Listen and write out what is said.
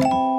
you